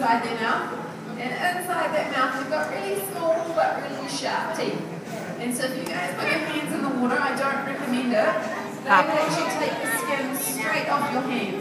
inside their mouth. And inside that mouth, they've got really small but really sharp teeth. And so if you guys put your hands in the water, I don't recommend it. They will actually take the skin straight off your hands.